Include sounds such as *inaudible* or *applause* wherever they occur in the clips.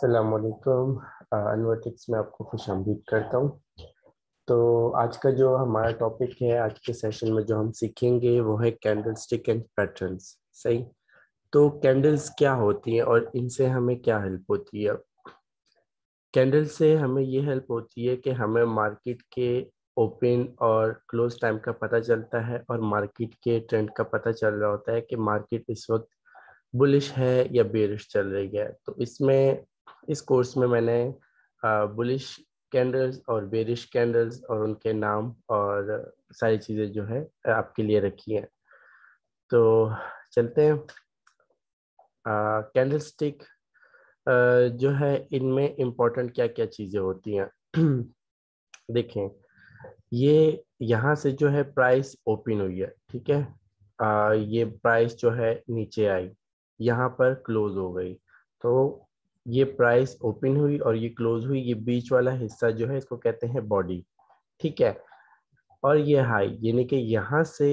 असलकुम अनवर्टिक्स में आपको खुश आमदीद करता हूँ। तो आज का जो हमारा टॉपिक है, आज के सेशन में जो हम सीखेंगे, वो है कैंडल स्टिक एंड पैटर्न्स सही? तो कैंडल्स क्या होती हैं और इनसे हमें क्या हेल्प होती है? कैंडल से हमें ये हेल्प होती है कि हमें मार्केट के ओपन और क्लोज टाइम का पता चलता है और मार्केट के ट्रेंड का पता चल रहा होता है कि मार्केट इस वक्त बुलिश है या बेरिश चल रही है। तो इसमें इस कोर्स में मैंने बुलिश कैंडल्स और बेरिश कैंडल्स और उनके नाम और सारी चीज़ें जो है आपके लिए रखी हैं। तो चलते हैं। कैंडल स्टिक जो है इनमें इम्पोर्टेंट क्या क्या चीज़ें होती हैं? *clears throat* देखें ये यहाँ से जो है प्राइस ओपन हुई है ठीक है? आ, ये प्राइस जो है नीचे आई यहाँ पर क्लोज हो गई। तो ये प्राइस ओपन हुई और ये क्लोज हुई, ये बीच वाला हिस्सा जो है इसको कहते हैं बॉडी ठीक है? और ये हाई यानी कि यहाँ से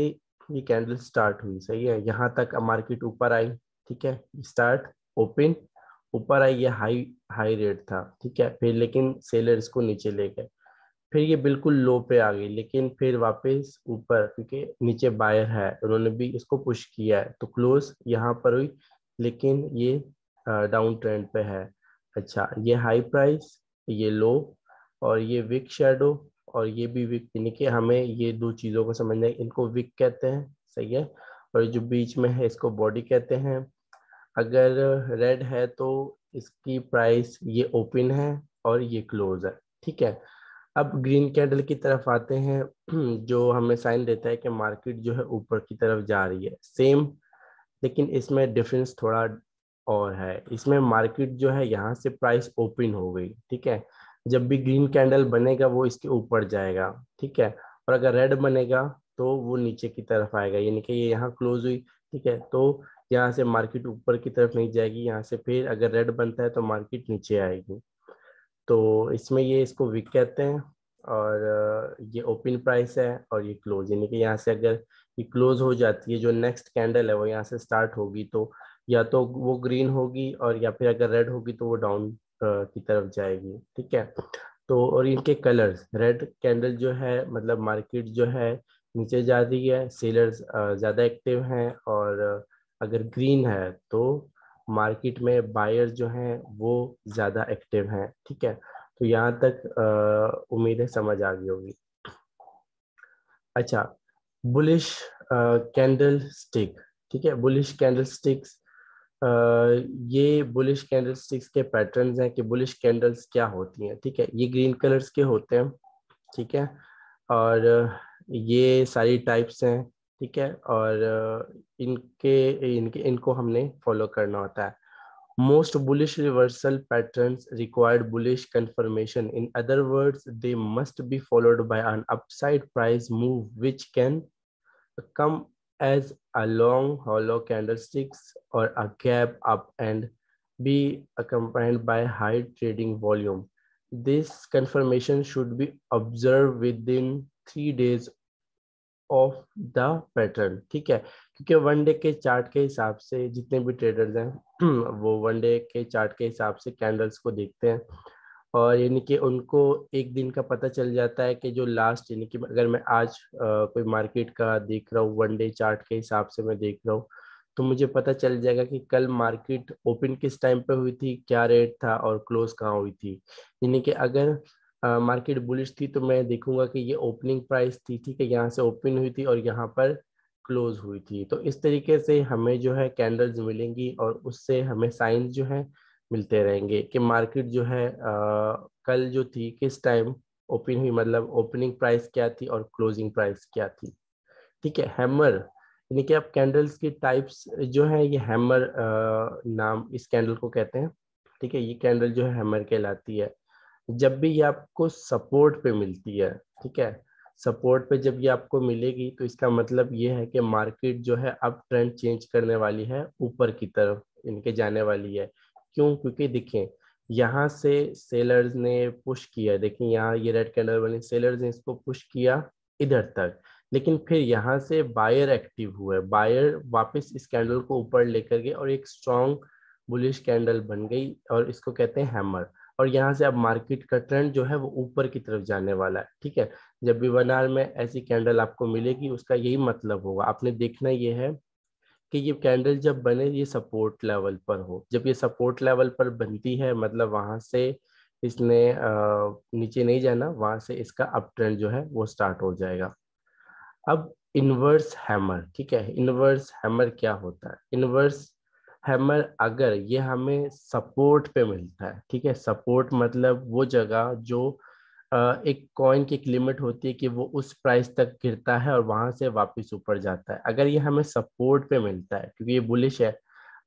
ये कैंडल स्टार्ट हुई, सही है? यहाँ तक मार्केट ऊपर आई, ठीक है? स्टार्ट ओपन ऊपर आई, ये हाई हाई रेट था, ठीक है? फिर लेकिन सेलर इसको नीचे ले गए। फिर ये बिल्कुल लो पे आ गई, लेकिन फिर वापस ऊपर, क्योंकि नीचे बायर है, उन्होंने भी इसको पुश किया है तो क्लोज यहाँ पर हुई, लेकिन ये डाउन ट्रेंड पे है। अच्छा ये हाई प्राइस, ये लो और ये विक शेडो और ये भी विक, यानी कि हमें ये दो चीज़ों को समझना है। इनको विक कहते हैं, सही है? और जो बीच में है, इसको बॉडी कहते हैं। अगर रेड है तो इसकी प्राइस ये ओपन है और ये क्लोज है, ठीक है? अब ग्रीन कैंडल की तरफ़ आते हैं, *clears throat* जो हमें साइन देता है कि मार्केट जो है ऊपर की तरफ़ जा रही है। सेम, लेकिन इसमें डिफरेंस थोड़ा और है। इसमें मार्केट जो है, यहाँ से प्राइस ओपन हो गई, ठीक है? जब भी ग्रीन कैंडल बनेगा, वो इसके ऊपर जाएगा, ठीक है? और अगर रेड बनेगा तो वो नीचे की तरफ़ आएगा। यानी कि ये यहाँ क्लोज हुई, ठीक है? तो यहाँ से मार्केट ऊपर की तरफ़ नहीं जाएगी, यहाँ से फिर अगर रेड बनता है तो मार्केट नीचे आएगी। तो इसमें ये इसको वीक कहते हैं, और ये ओपन प्राइस है और ये क्लोज यानी कि यहाँ से अगर ये क्लोज हो जाती है, जो नेक्स्ट कैंडल है, वो यहाँ से स्टार्ट होगी तो या तो वो ग्रीन होगी और या फिर अगर रेड होगी तो वो डाउन की तरफ़ जाएगी, ठीक है? तो और इनके कलर्स रेड कैंडल जो है मतलब मार्केट जो है, नीचे जा रही है सेलर्स ज़्यादा एक्टिव हैं और अगर ग्रीन है तो मार्केट में बायर जो हैं वो ज़्यादा एक्टिव हैं, ठीक है? तो यहाँ तक उम्मीद है समझ आ गई होगी। अच्छा बुलिश कैंडल स्टिक ठीक है? बुलिश कैंडल स्टिक्स ये बुलिश कैंडल स्टिक्स के पैटर्न्स हैं कि बुलिश कैंडल्स क्या होती हैं, ठीक है? ये ग्रीन कलर्स के होते हैं, ठीक है? और ये सारी टाइप्स हैं, ठीक है? और इनके इनके, इनको हमने फॉलो करना होता है। Most bullish reversal patterns required bullish confirmation in other words they must be followed by an upside price move which can come as a long hollow candlesticks or a gap up and be accompanied by high trading volume. This confirmation should be observed within three days of the pattern ठीक है क्योंकि one day के chart के हिसाब से जितने भी traders हैं वो वन डे के चार्ट के हिसाब से कैंडल्स को देखते हैं और यानी कि उनको एक दिन का पता चल जाता है कि जो लास्ट यानी कि अगर मैं आज आ, कोई मार्केट का देख रहा हूँ वन डे चार्ट के हिसाब से मैं देख रहा हूँ तो मुझे पता चल जाएगा कि कल मार्केट ओपन किस टाइम पे हुई थी क्या रेट था और क्लोज कहाँ हुई थी। यानी कि अगर मार्केट बुलिश थी तो मैं देखूँगा कि ये ओपनिंग प्राइस थी ठीक है यहाँ से ओपन हुई थी और यहाँ पर क्लोज हुई थी। तो इस तरीके से हमें जो है कैंडल्स मिलेंगी और उससे हमें साइंस जो है मिलते रहेंगे कि मार्केट जो है आ, कल जो थी किस टाइम ओपन हुई मतलब ओपनिंग प्राइस क्या थी और क्लोजिंग प्राइस क्या थी। ठीक है हैमर यानी कि अब कैंडल्स की टाइप्स जो है ये हैमर आ, नाम इस कैंडल को कहते हैं। ठीक है ये कैंडल जो है हैमर कहलाती है। जब भी ये आपको सपोर्ट पे मिलती है ठीक है सपोर्ट पे जब ये आपको मिलेगी तो इसका मतलब ये है कि मार्केट जो है अब ट्रेंड चेंज करने वाली है ऊपर की तरफ़ इनके जाने वाली है। क्यों? क्योंकि देखें यहाँ से सेलर्स ने पुश किया। देखें यहाँ ये रेड कैंडल बने सेलर्स ने इसको पुश किया इधर तक। लेकिन फिर यहाँ से बायर एक्टिव हुए। बायर वापस इस कैंडल को ऊपर लेकर गए और एक स्ट्रॉन्ग बुलिश कैंडल बन गई और इसको कहते हैं हैमर और यहाँ से अब मार्केट का ट्रेंड जो है वो ऊपर की तरफ़ जाने वाला है। ठीक है? जब भी वन आवर में ऐसी कैंडल आपको मिलेगी, उसका यही मतलब होगा। आपने देखना ये है कि ये कैंडल जब बने, ये सपोर्ट लेवल पर हो। जब ये सपोर्ट लेवल पर बनती है मतलब वहाँ से इसने नीचे नहीं जाना, वहाँ से इसका अप ट्रेंड जो है, वो स्टार्ट हो जाएगा। अब इनवर्स हैमर ठीक है? इनवर्स हैमर क्या होता है? इनवर्स हैमर अगर ये हमें सपोर्ट पे मिलता है, ठीक है? सपोर्ट मतलब वो जगह जो एक कॉइन की एक लिमिट होती है कि वो उस प्राइस तक गिरता है और वहाँ से वापस ऊपर जाता है। अगर ये हमें सपोर्ट पे मिलता है, क्योंकि ये बुलिश है,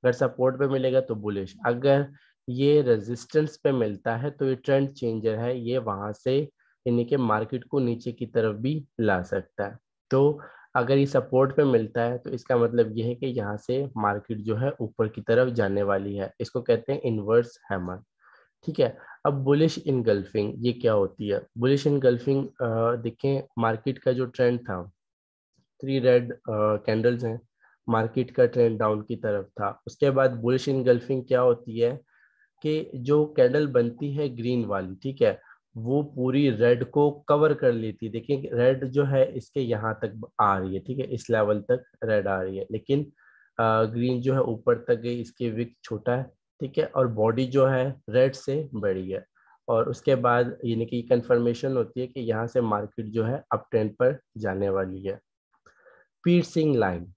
अगर सपोर्ट पे मिलेगा तो बुलिश अगर ये रेजिस्टेंस पे मिलता है तो ये ट्रेंड चेंजर है, ये वहाँ से यानी कि मार्केट को नीचे की तरफ़ भी ला सकता है। तो अगर ये सपोर्ट पे मिलता है तो इसका मतलब ये है कि यहाँ से मार्केट जो है ऊपर की तरफ़ जाने वाली है। इसको कहते हैं इनवर्स हैमर ठीक है? अब बुलिश इनगल्फिंग ये क्या होती है? बुलिश इनगल्फिंग देखें मार्केट का जो ट्रेंड था थ्री रेड कैंडल्स हैं। मार्केट का ट्रेंड डाउन की तरफ़ था। उसके बाद बुलिश इनगल्फिंग क्या होती है? कि जो कैंडल बनती है ग्रीन वाली, ठीक है? वो पूरी रेड को कवर कर लेती है। देखिए रेड जो है, इसके यहाँ तक आ रही है, ठीक है? इस लेवल तक रेड आ रही है। लेकिन ग्रीन जो है, ऊपर तक गई, इसके विक छोटा है। ठीक है? और बॉडी जो है रेड से बड़ी है। और उसके बाद यानी कि कंफर्मेशन होती है कि यहाँ से मार्केट जो है अप ट्रेंड पर जाने वाली है। पीरसिंग लाइन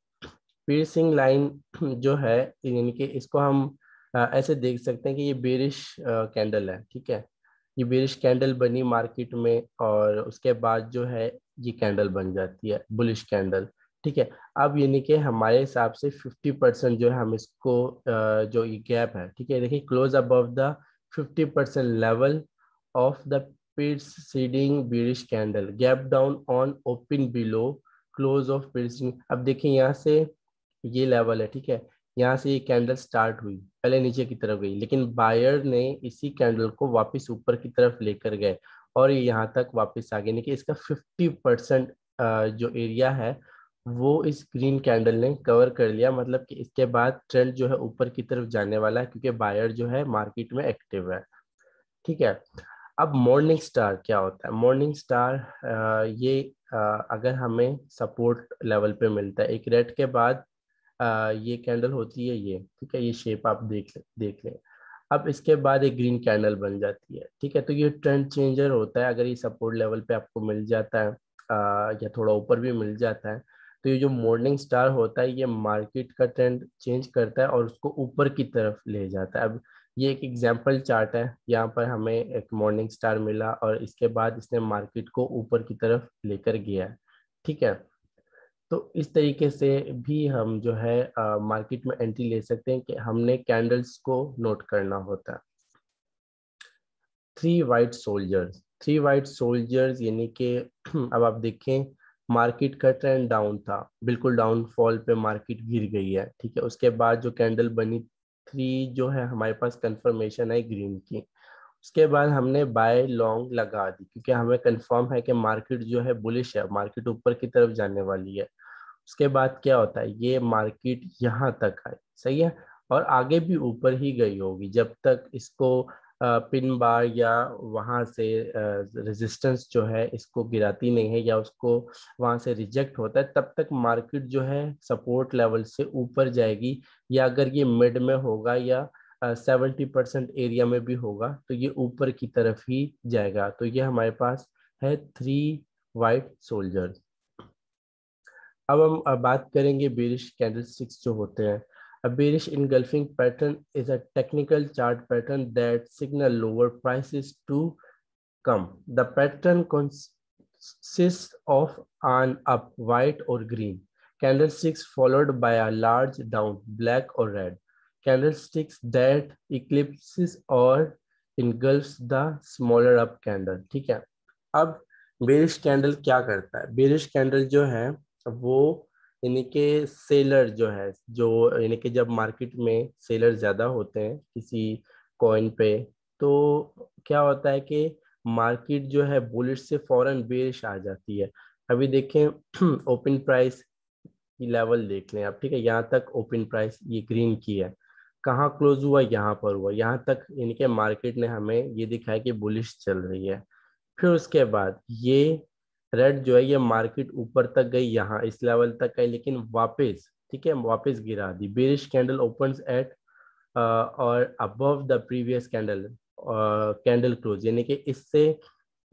पीरसिंग लाइन जो है, यानी कि इसको हम ऐसे देख सकते हैं कि ये बेरिश कैंडल है, ठीक है? ये बेरिश कैंडल बनी मार्केट में और उसके बाद जो है, ये कैंडल बन जाती है बुलिश कैंडल ठीक है? अब यानी कि हमारे हिसाब से 50 परसेंट जो है हम इसको जो ये गैप है, ठीक है? देखिए close above the 50 percent level of the preceding bearish candle gap down on open below close of preceding अब देखिए, यहाँ से ये लेवल है, ठीक है? यहाँ से ये कैंडल स्टार्ट हुई, पहले नीचे की तरफ़ गई, लेकिन बायर ने इसी कैंडल को वापस ऊपर की तरफ़ लेकर गए और ये यहाँ तक वापस आ गए। यानी कि इसका 50 परसेंट जो एरिया है वो इस ग्रीन कैंडल ने कवर कर लिया मतलब कि इसके बाद ट्रेंड जो है ऊपर की तरफ़ जाने वाला है, क्योंकि बायर जो है मार्केट में एक्टिव है। ठीक है? अब मॉर्निंग स्टार क्या होता है? मॉर्निंग स्टार ये अगर हमें सपोर्ट लेवल पे मिलता है, एक रेड के बाद ये कैंडल होती है ये, ठीक है? ये शेप आप देख ले देख लें। अब इसके बाद एक ग्रीन कैंडल बन जाती है, ठीक है? तो ये ट्रेंड चेंजर होता है, अगर ये सपोर्ट लेवल पे आपको मिल जाता है या थोड़ा ऊपर भी मिल जाता है तो ये जो मॉर्निंग स्टार होता है ये मार्केट का ट्रेंड चेंज करता है और उसको ऊपर की तरफ़ ले जाता है। अब ये एक एग्ज़ाम्पल चार्ट है। यहाँ पर हमें एक मॉर्निंग स्टार मिला और इसके बाद इसने मार्केट को ऊपर की तरफ़ लेकर गया ठीक है? तो इस तरीके से भी हम जो है आ, मार्केट में एंट्री ले सकते हैं कि हमने कैंडल्स को नोट करना होता है। Three white soldiers three white soldiers यानी कि अब आप देखें मार्केट का ट्रेंड डाउन था। बिल्कुल डाउनफॉल पे मार्केट गिर गई है, ठीक है? उसके बाद जो कैंडल बनी थ्री जो है हमारे पास कंफर्मेशन है ग्रीन की। उसके बाद हमने बाय लॉन्ग लगा दी, क्योंकि हमें कंफर्म है कि मार्केट जो है बुलिश है मार्केट ऊपर की तरफ़ जाने वाली है। उसके बाद क्या होता है? ये मार्केट यहाँ तक आए, सही है? और आगे भी ऊपर ही गई होगी, जब तक इसको पिन बार या वहाँ से रेजिस्टेंस जो है इसको गिराती नहीं है या उसको वहाँ से रिजेक्ट होता है, तब तक मार्केट जो है सपोर्ट लेवल से ऊपर जाएगी या अगर ये मिड में होगा या सेवेंटी परसेंट एरिया में भी होगा तो ये ऊपर की तरफ़ ही जाएगा। तो ये हमारे पास है थ्री वाइट सोल्जर्स अब हम बात करेंगे बेरिश कैंडलस्टिक्स जो होते हैं। A bearish engulfing pattern is a technical chart pattern that signal lower prices to come. The pattern consists of an up, white or green, candlesticks followed by a large down, black or red, candlesticks that eclipses or engulfs the smaller up candle. ठीक है अब bearish candle क्या करता है bearish candle जो है वो यानी कि सेलर जो है, जो यानी कि जब मार्केट में सेलर ज़्यादा होते हैं किसी कॉइन पे तो क्या होता है कि मार्केट जो है बुलिश से फ़ौरन बेरिश आ जाती है। अभी देखें *clears throat* ओपन प्राइस की लेवल देख लें आप, ठीक है? यहाँ तक ओपन प्राइस ये ग्रीन की है। कहाँ क्लोज हुआ? यहाँ पर हुआ। यहाँ तक इनके मार्केट ने हमें ये दिखाया कि बुलिश चल रही है। फिर उसके बाद ये रेड जो है ये मार्केट ऊपर तक गई यहाँ इस लेवल तक गई लेकिन वापस ठीक है वापस गिरा। The bearish candle open at और above the previous candle candle close यानी कि इससे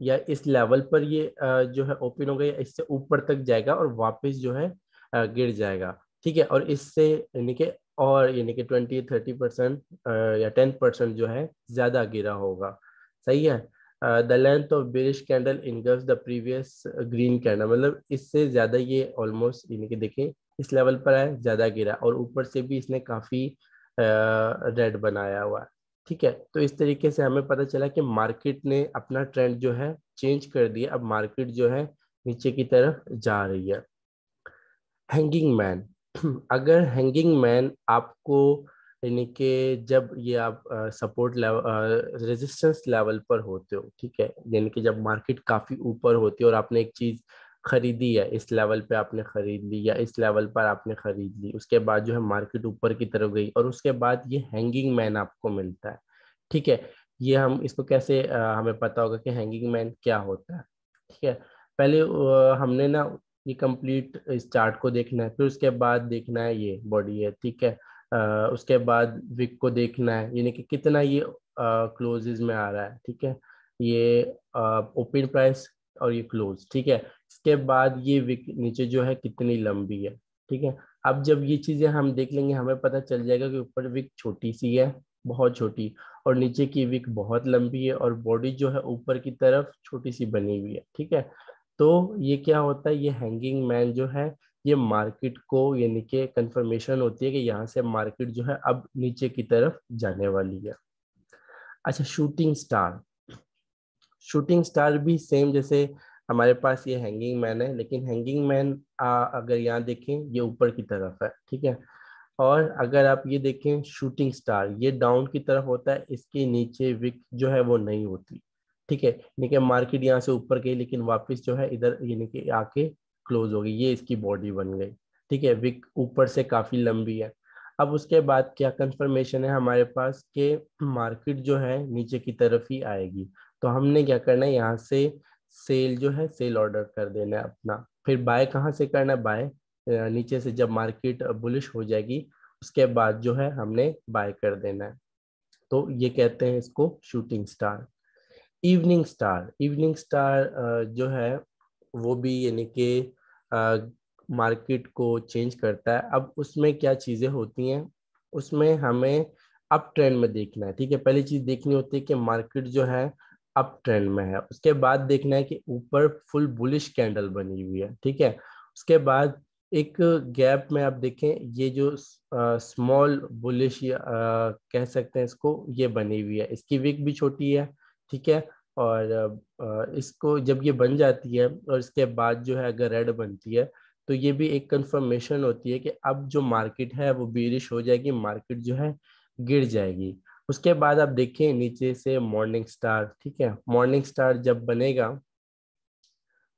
या इस लेवल पर ये uh, जो है ओपन हो गई इससे ऊपर तक जाएगा और वापस जो है uh, गिर जाएगा ठीक है? और इससे यानी कि और यानी कि ट्वेंटी थर्टी परसेंट या टेन परसेंट जो है ज़्यादा गिरा होगा सही है? The length of bearish candle engulf the previous green candle मतलब इससे ज़्यादा ये ऑलमोस्ट यानी कि देखें इस लेवल पर है ज़्यादा गिरा। और ऊपर से भी इसने काफ़ी रेड uh, बनाया हुआ ठीक है? तो इस तरीके से हमें पता चला कि मार्केट ने अपना ट्रेंड जो है चेंज कर दिया। अब मार्केट जो है नीचे की तरफ़ जा रही है। हैंगिंग मैन *clears throat* अगर हैंगिंग मैन आपको यानी कि जब ये आप सपोर्ट लेवल रेजिस्टेंस लेवल पर होते हो ठीक है? यानी कि जब मार्केट काफ़ी ऊपर होती है और आपने एक चीज़ खरीदी है इस लेवल पे आपने खरीद ली या इस लेवल पर आपने खरीद ली उसके बाद जो है मार्केट ऊपर की तरफ़ गई और उसके बाद ये हैंगिंग मैन आपको मिलता है ठीक है? ये हम इसको कैसे आ, हमें पता होगा कि हैंगिंग मैन क्या होता है ठीक है? पहले आ, हमने ना ये कंप्लीट इस चार्ट को देखना है फिर उसके बाद देखना है ये बॉडी है ठीक है? उसके बाद विक को देखना है, यानी कि कितना ये क्लोजेज में आ रहा है, ठीक है? ये ओपन प्राइस और ये क्लोज ठीक है? इसके बाद ये विक नीचे जो है कितनी लंबी है, ठीक है? अब जब ये चीज़ें हम देख लेंगे, हमें पता चल जाएगा कि ऊपर विक छोटी सी है, बहुत छोटी, और नीचे की विक बहुत लंबी है, और बॉडी जो है ऊपर की तरफ़ छोटी सी बनी हुई है, ठीक है? तो ये क्या होता है? ये हैंगिंग मैन जो है ये मार्केट को यानी कि कंफर्मेशन होती है कि यहाँ से मार्केट जो है अब नीचे की तरफ़ जाने वाली है। अच्छा शूटिंग स्टार शूटिंग स्टार भी सेम जैसे हमारे पास ये हैंगिंग मैन है, लेकिन हैंगिंग मैन अगर यहाँ देखें, ये ऊपर की तरफ़ है, ठीक है? और अगर आप ये देखें शूटिंग स्टार ये डाउन की तरफ़ होता है, इसके नीचे विक जो है वो नहीं होती, ठीक है? यानी कि मार्केट यहाँ से ऊपर गई, लेकिन वापस जो है इधर यानी कि आके क्लोज हो गई ये इसकी बॉडी बन गई। ठीक है विक ऊपर से काफ़ी लंबी है। अब उसके बाद क्या कंफर्मेशन है हमारे पास कि मार्केट जो है नीचे की तरफ़ ही आएगी। तो हमने क्या करना है, यहाँ से सेल जो है सेल ऑर्डर कर देना है अपना। फिर बाय कहाँ से करना है? बाय नीचे से जब मार्केट बुलिश हो जाएगी, उसके बाद जो है हमने बाय कर देना है। तो ये कहते हैं इसको shooting star evening star evening star जो है, वो भी यानी कि मार्केट को चेंज करता है। अब उसमें क्या चीज़ें होती हैं? उसमें हमें अप ट्रेंड में देखना है, ठीक है? पहली चीज़ देखनी होती है कि मार्केट जो है अप ट्रेंड में है। उसके बाद देखना है कि ऊपर फुल बुलिश कैंडल बनी हुई है, ठीक है? उसके बाद एक गैप में आप देखें, ये जो स्मॉल बुलिश कह सकते हैं इसको, ये बनी हुई है। इसकी विक भी छोटी है, ठीक है? और इसको जब ये बन जाती है और इसके बाद जो है अगर रेड बनती है तो ये भी एक कंफर्मेशन होती है कि अब जो मार्केट है वो बीरिश हो जाएगी मार्केट जो है गिर जाएगी। उसके बाद आप देखें नीचे से मॉर्निंग स्टार ठीक है? मॉर्निंग स्टार जब बनेगा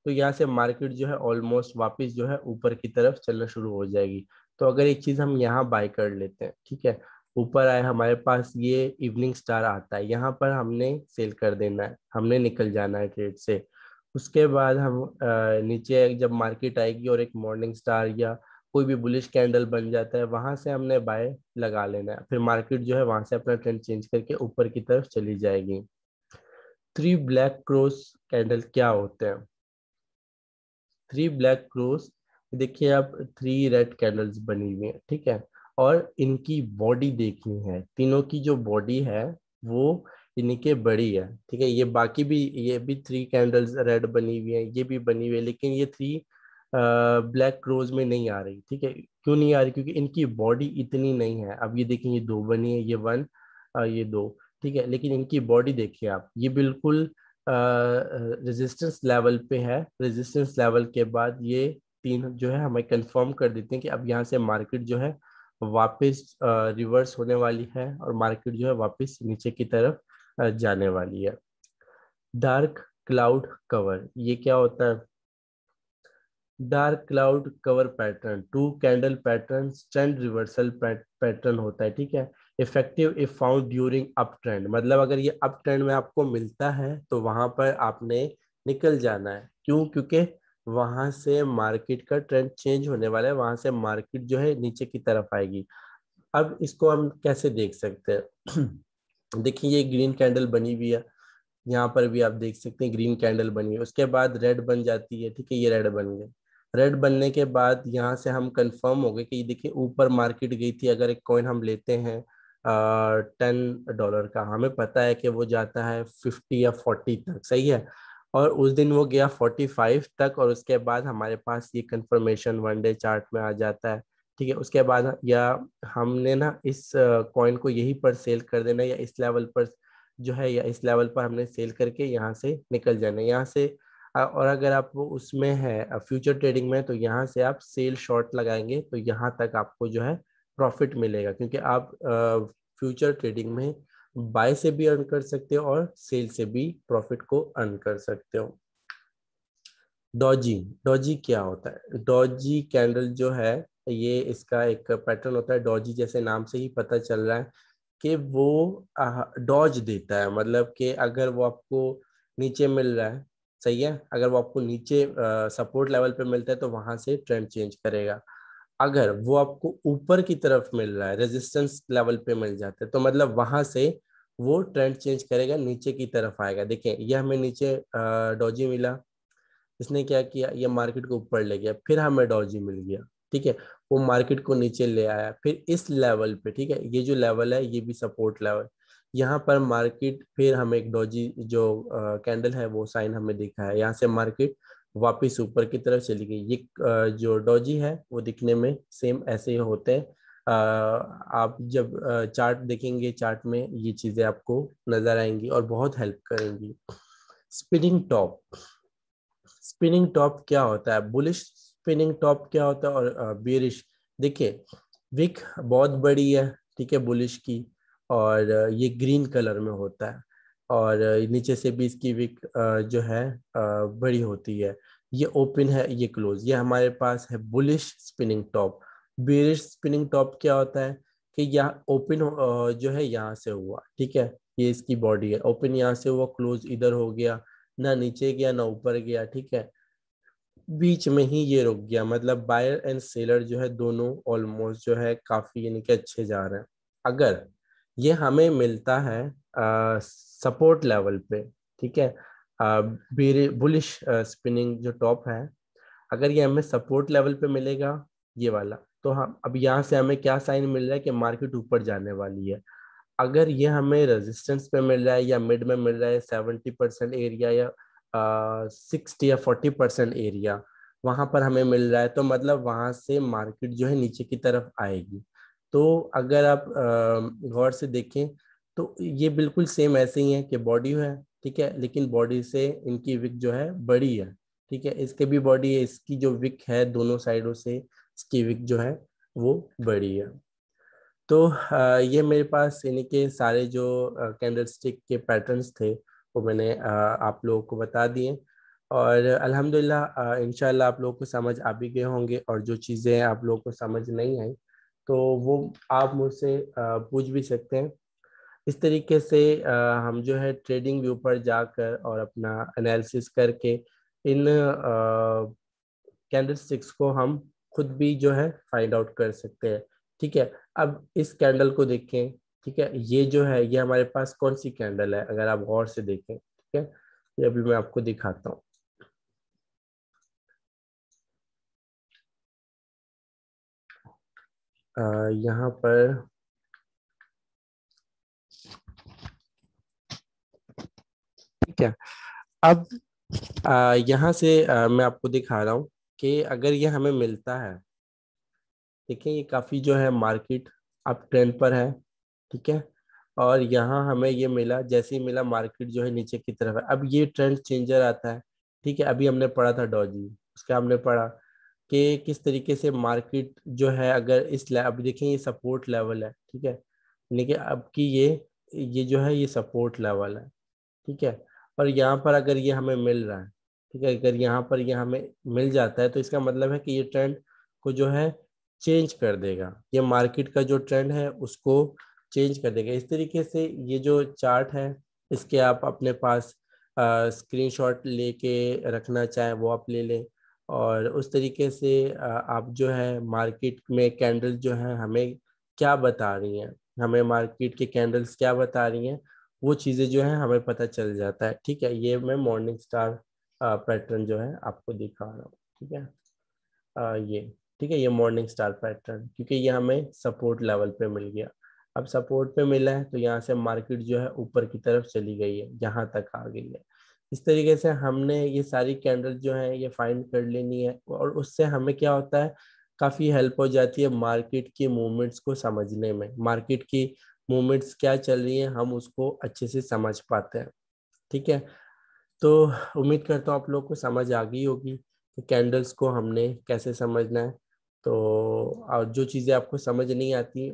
तो यहाँ से मार्केट जो है ऑलमोस्ट वापस जो है ऊपर की तरफ़ चलना शुरू हो जाएगी। तो अगर एक चीज़ हम यहाँ बाय कर लेते हैं, ठीक है? ऊपर आए, हमारे पास ये इवनिंग स्टार आता है, यहाँ पर हमने सेल कर देना है, हमने निकल जाना है ट्रेड से। उसके बाद हम नीचे जब मार्केट आएगी और एक मॉर्निंग स्टार या कोई भी बुलिश कैंडल बन जाता है, वहाँ से हमने बाय लगा लेना है। फिर मार्केट जो है, वहाँ से अपना ट्रेंड चेंज करके ऊपर की तरफ़ चली जाएगी। थ्री ब्लैक क्रॉस कैंडल क्या होते हैं? थ्री ब्लैक क्रॉस देखिए आप थ्री रेड कैंडल्स बनी हुई हैं, ठीक है? और इनकी बॉडी देखनी है। तीनों की जो बॉडी है, वो इनके बड़ी है, ठीक है? ये बाकी भी, ये भी थ्री कैंडल्स रेड बनी हुई है, ये भी बनी हुई है, लेकिन ये थ्री ब्लैक क्रोज में नहीं आ रही, ठीक है? क्यों नहीं आ रही? क्योंकि इनकी बॉडी इतनी नहीं है। अब ये देखें ये दो बनी है, ये वन ये दो, ठीक है? लेकिन इनकी बॉडी देखिए आप, ये बिल्कुल रेजिस्टेंस लेवल पे है। रेजिस्टेंस लेवल के बाद ये तीन जो है, हमें कंफर्म कर देते हैं कि अब यहाँ से मार्केट जो है वापस रिवर्स होने वाली है और मार्केट जो है वापस नीचे की तरफ़ जाने वाली है। डार्क क्लाउड कवर ये क्या होता है? Dark cloud cover pattern two candle pattern stand reversal pattern होता है, ठीक है? Effective if found during up trend मतलब अगर ये अप ट्रेंड में आपको मिलता है तो वहाँ पर आपने निकल जाना है। क्यों? क्योंकि वहाँ से मार्केट का ट्रेंड चेंज होने वाला है, वहाँ से मार्केट जो है नीचे की तरफ़ आएगी। अब इसको हम कैसे देख सकते हैं? *clears throat* देखिए, ये ग्रीन कैंडल बनी हुई है। यहाँ पर भी आप देख सकते हैं ग्रीन कैंडल बनी है। उसके बाद रेड बन जाती है, ठीक है, ये रेड बन गए रेड बनने के बाद यहाँ से हम कंफर्म हो गए कि देखिए ऊपर मार्केट गई थी। अगर एक कॉइन हम लेते हैं टेन डॉलर का, हमें पता है कि वो जाता है फिफ्टी या फोर्टी तक, सही है? और उस दिन वो गया फोर्टी फाइव तक और उसके बाद हमारे पास ये कंफर्मेशन वन डे चार्ट में आ जाता है। ठीक है, उसके बाद या हमने ना इस कॉइन को यहीं पर सेल कर देना या इस लेवल पर जो है या इस लेवल पर हमने सेल करके यहाँ से निकल जाना यहाँ से और अगर आप उसमें है फ्यूचर ट्रेडिंग में तो यहाँ से आप सेल शॉर्ट लगाएँगे तो यहाँ तक आपको जो है प्रॉफिट मिलेगा। क्योंकि आप फ्यूचर ट्रेडिंग में बाय से भी अर्न कर सकते हो और सेल से भी प्रॉफिट को अर्न कर सकते हो। डॉजी डॉजी क्या होता है? डॉजी कैंडल जो है, ये इसका एक पैटर्न होता है। डॉजी जैसे नाम से ही पता चल रहा है कि वो डॉज देता है। मतलब कि अगर वो आपको नीचे मिल रहा है, सही है? अगर वो आपको नीचे सपोर्ट लेवल पे मिलता है तो वहाँ से ट्रेंड चेंज करेगा। अगर वो आपको ऊपर की तरफ़ मिल रहा है रेजिस्टेंस लेवल पे मिल जाता है तो मतलब वहाँ से वो ट्रेंड चेंज करेगा, नीचे की तरफ़ आएगा। देखिए ये हमें नीचे डॉजी मिला, इसने क्या किया? ये मार्केट को ऊपर ले गया, फिर हमें डॉजी मिल गया, ठीक है? वो मार्केट को नीचे ले आया, फिर इस लेवल पे, ठीक है? ये जो लेवल है, ये भी सपोर्ट लेवल यहाँ पर मार्केट फिर हमें एक डॉजी जो कैंडल है, वो साइन हमें दिखा है। यहाँ से मार्केट वापस ऊपर की तरफ़ चली गई। ये जो डॉजी है, वो दिखने में सेम ऐसे ही होते हैं। आप जब चार्ट देखेंगे चार्ट में ये चीज़ें आपको नज़र आएँगी और बहुत हेल्प करेंगी। स्पिनिंग टॉप स्पिनिंग टॉप क्या होता है? बुलिश स्पिनिंग टॉप क्या होता है? और बेरिश देखिए विक बहुत बड़ी है, ठीक है बुलिश की। और ये ग्रीन कलर में होता है। और नीचे से भी इसकी विक जो है बड़ी होती है। ये ओपन है, ये क्लोज। ये हमारे पास है bullish spinning top. Bearish spinning top क्या होता है कि यहाँ ओपन जो है यहाँ से हुआ, ठीक है? ये इसकी बॉडी है। ओपन यहाँ से हुआ, क्लोज इधर हो गया, ना नीचे गया, ना ऊपर गया, ठीक है? बीच में ही ये रुक गया। मतलब बायर एंड सेलर जो है दोनों ऑलमोस्ट जो है काफ़ी यानी कि अच्छे जा रहे हैं। अगर ये हमें मिलता है सपोर्ट लेवल पे, ठीक है? बुलिश स्पिनिंग जो टॉप है, अगर ये हमें सपोर्ट लेवल पे मिलेगा, ये वाला तो हम, अब यहाँ से हमें क्या साइन मिल रहा है कि मार्केट ऊपर जाने वाली है। अगर ये हमें रेजिस्टेंस पे मिल रहा है या मिड में मिल रहा है सेवेंटी परसेंट एरिया या सिक्सटी या फोर्टी परसेंट एरिया वहाँ पर हमें मिल रहा है तो मतलब वहाँ से मार्केट जो है नीचे की तरफ़ आएगी। तो अगर आप गौर से देखें तो ये बिल्कुल सेम ऐसे ही है कि बॉडी है, ठीक है, लेकिन बॉडी से इनकी विक जो है बड़ी है, ठीक है, इसके भी बॉडी है, इसकी जो विक है दोनों साइडों से इसकी विक जो है वो बड़ी है। तो ये मेरे पास यानी कि सारे जो कैंडल स्टिक के पैटर्न्स थे, वो मैंने आप लोगों को बता दिए और अल्हम्दुलिल्लाह इंशाल्लाह आप लोगों को समझ आ भी गए होंगे और जो चीज़ें आप लोगों को समझ नहीं आई तो वो आप मुझसे पूछ भी सकते हैं। इस तरीके से हम जो है ट्रेडिंग व्यू पर जाकर और अपना एनालिसिस करके इन कैंडल स्टिक्स को हम खुद भी जो है फाइंड आउट कर सकते हैं। ठीक है? अब इस कैंडल को देखें, ठीक है? ये जो है, ये हमारे पास कौन सी कैंडल है? अगर आप गौर से देखें, ठीक है? ये अभी मैं आपको दिखाता हूँ। यहाँ पर ठीक है। अब यहाँ से आ, मैं आपको दिखा रहा हूँ कि अगर ये हमें मिलता है देखिए ये काफ़ी जो है मार्केट अब ट्रेंड पर है ठीक है। और यहाँ हमें ये मिला जैसे ही मिला मार्केट जो है नीचे की तरफ़ है। अब ये ट्रेंड चेंजर आता है ठीक है। अभी हमने पढ़ा था डॉजी उसका हमने पढ़ा कि किस तरीके से मार्केट जो है अगर इस अब देखें ये सपोर्ट लेवल है ठीक है। लेकिन अब की ये ये जो है ये सपोर्ट लेवल है ठीक है। और यहाँ पर अगर ये हमें मिल रहा है, ठीक है? अगर यहाँ पर ये हमें मिल जाता है तो इसका मतलब है कि ये ट्रेंड को जो है चेंज कर देगा। ये मार्केट का जो ट्रेंड है, उसको चेंज कर देगा। इस तरीके से ये जो चार्ट है, इसके आप अपने पास स्क्रीनशॉट लेके रखना चाहें वो आप ले लें। और उस तरीके से आप जो है मार्केट में कैंडल जो है, हमें क्या बता रही हैं? हमें मार्केट के कैंडल्स क्या बता रही हैं? वो चीज़ें जो है हमें पता चल जाता है। ठीक है ये मैं मॉर्निंग स्टार पैटर्न जो है आपको दिखा रहा हूँ। ठीक है? आ, ये ठीक है ये मॉर्निंग स्टार पैटर्न क्योंकि ये हमें सपोर्ट लेवल पे मिल गया। अब सपोर्ट पे मिला है तो यहाँ से मार्केट जो है ऊपर की तरफ़ चली गई है यहाँ तक आ गई है। इस तरीके से हमने ये सारी कैंडल जो है ये फाइंड कर लेनी है और उससे हमें क्या होता है काफ़ी हेल्प हो जाती है मार्केट की मूवमेंट्स को समझने में। मार्केट की मूवमेंट्स क्या चल रही है, हम उसको अच्छे से समझ पाते हैं। ठीक है? तो उम्मीद करता हूँ आप लोग को समझ आ गई होगी कि कैंडल्स को हमने कैसे समझना है। तो और जो चीज़ें आपको समझ नहीं आती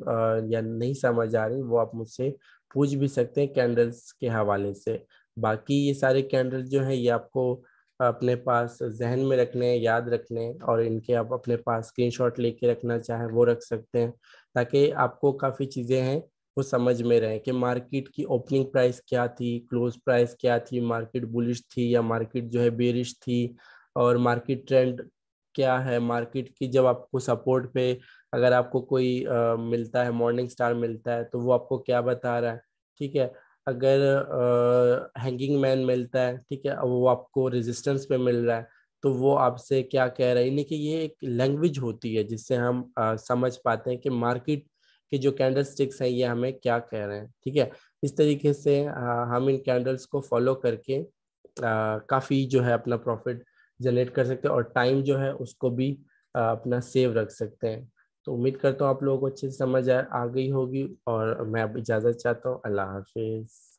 या नहीं समझ आ रही, वो आप मुझसे पूछ भी सकते हैं कैंडल्स के हवाले से। बाकी ये सारे कैंडल्स जो हैं, ये आपको अपने पास जहन में रखने हैं, याद रखने हैं, और इनके आप अपने पास स्क्रीनशॉट लेके रखना चाहें, वो रख सकते हैं। ताकि आपको काफ़ी चीज़ें हैं वो समझ में रहे कि मार्केट की ओपनिंग प्राइस क्या थी क्लोज प्राइस क्या थी मार्केट बुलिश थी या मार्केट जो है बेरिश थी और मार्केट ट्रेंड क्या है मार्केट की जब आपको सपोर्ट पे अगर आपको कोई आ, मिलता है मॉर्निंग स्टार मिलता है तो वो आपको क्या बता रहा है ठीक है? अगर हैंगिंग मैन मिलता है ठीक है? वो आपको रेजिस्टेंस पे मिल रहा है तो वो आपसे क्या कह रहा है? यानी कि ये एक लैंग्वेज होती है जिससे हम आ, समझ पाते हैं कि मार्केट के जो कैंडल स्टिक्स हैं ये हमें क्या कह रहे हैं ठीक है? इस तरीके से हम इन कैंडल्स को फॉलो करके काफ़ी जो है अपना प्रॉफिट जनरेट कर सकते हैं और टाइम जो है उसको भी अपना सेव रख सकते हैं। तो उम्मीद करता हूँ आप लोगों को अच्छे से समझ आ, आ गई होगी और मैं अब इजाज़त चाहता हूँ। अल्लाह हाफिज़।